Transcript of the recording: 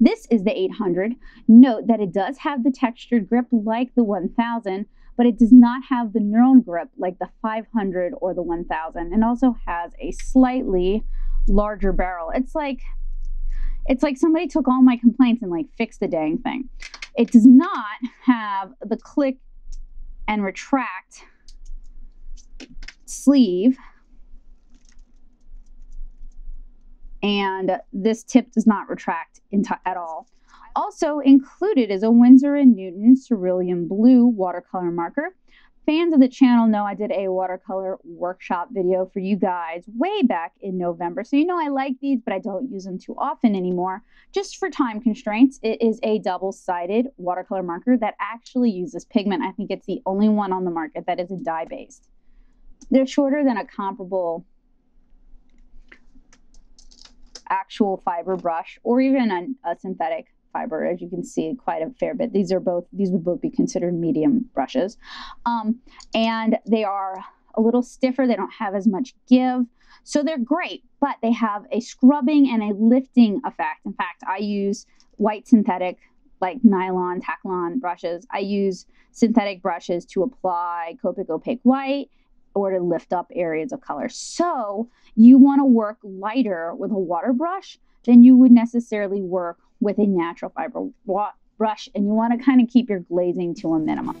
This is the 800. Note that it does have the textured grip like the 1000, but it does not have the knurled grip like the 500 or the 1000 and also has a slightly larger barrel. It's like it's like somebody took all my complaints and like fixed the dang thing. It does not have the click and retract sleeve. And this tip does not retract at all. Also included is a Winsor & Newton Cerulean Blue watercolor marker. Fans of the channel know I did a watercolor workshop video for you guys way back in November. So you know I like these, but I don't use them too often anymore. Just for time constraints, it is a double-sided watercolor marker that actually uses pigment. I think it's the only one on the market that is a dye-based. They're shorter than a comparable actual fiber brush or even a, a synthetic fiber, as you can see, quite a fair bit. These are both, these would both be considered medium brushes. Um, and they are a little stiffer. They don't have as much give. So they're great, but they have a scrubbing and a lifting effect. In fact, I use white synthetic like nylon, Taklon brushes. I use synthetic brushes to apply Copic Opaque White or to lift up areas of color. So you want to work lighter with a water brush than you would necessarily work with a natural fiber brush and you want to kind of keep your glazing to a minimum.